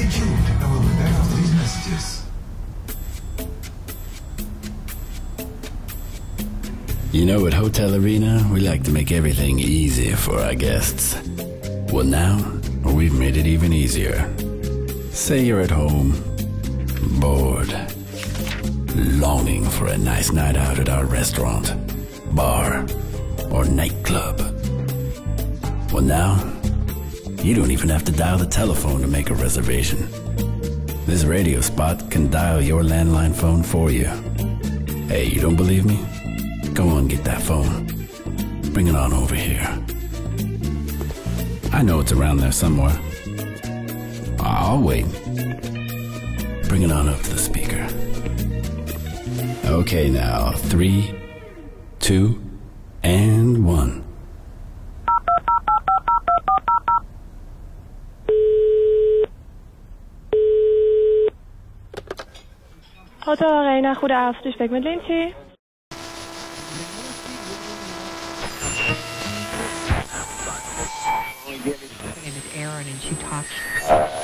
Stay we'll be back after these messages. You know, at Hotel Arena, we like to make everything easy for our guests. Well, now, we've made it even easier. Say you're at home, bored, longing for a nice night out at our restaurant, bar, or nightclub. Well, now, you don't even have to dial the telephone to make a reservation. This radio spot can dial your landline phone for you. Hey, you don't believe me? Go on, get that phone. Bring it on over here. I know it's around there somewhere. I'll wait. Bring it on up to the speaker. Okay, now, three, two, and one. Hotel Arena, goedenavond. U spreekt met Lindsay. My name is Aaron, and she talks.